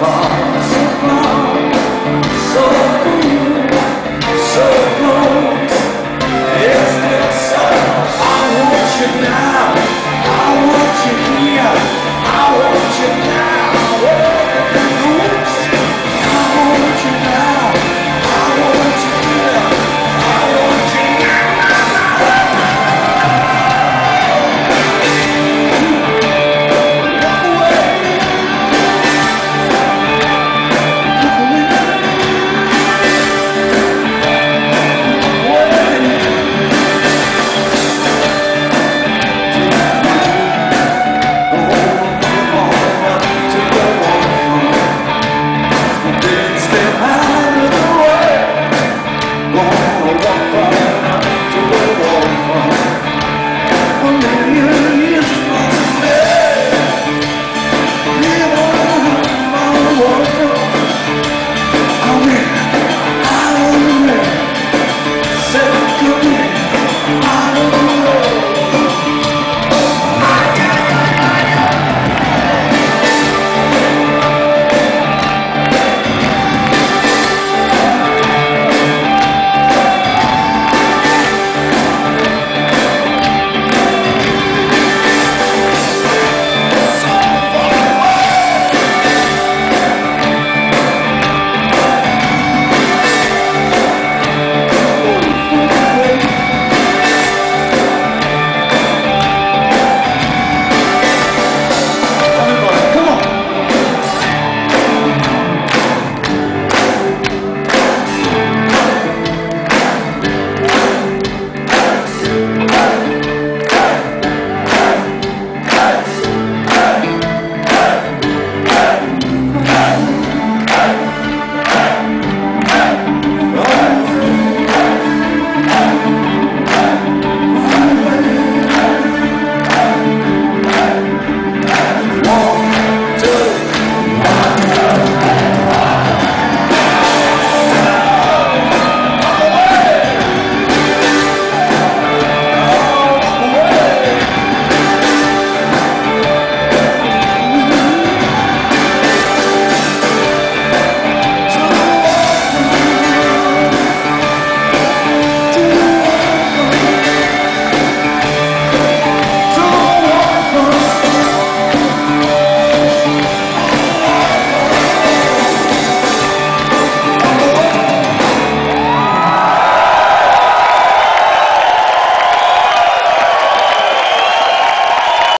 falls, falls.